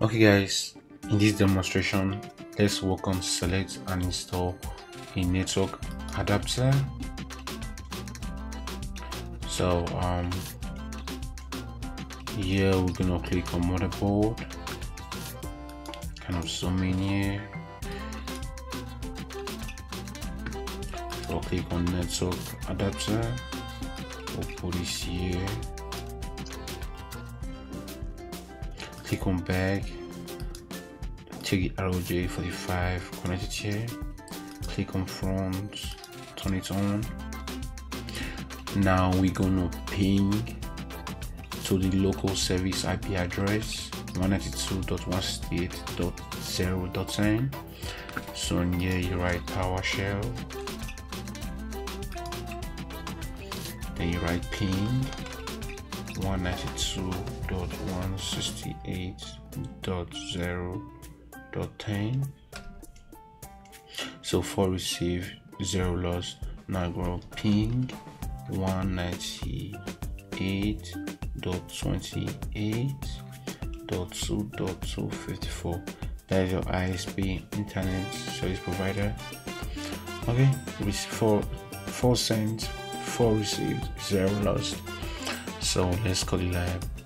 okay guys. In this demonstration let's work on select and install a network adapter. So um here we're gonna click on motherboard kind of zoom in here. So click on network adapter. We'll put this here click on back take the RJ45 connect it here click on front. Turn it on. Now we're gonna ping to the local service IP address 192.168.0.10 so here you write PowerShell then you write ping 192.168.0.10 so for receive zero loss go ping 198.28.2.254 that is your ISP internet service provider. Okay for 4 cents 4 received 0 lost so let's call it live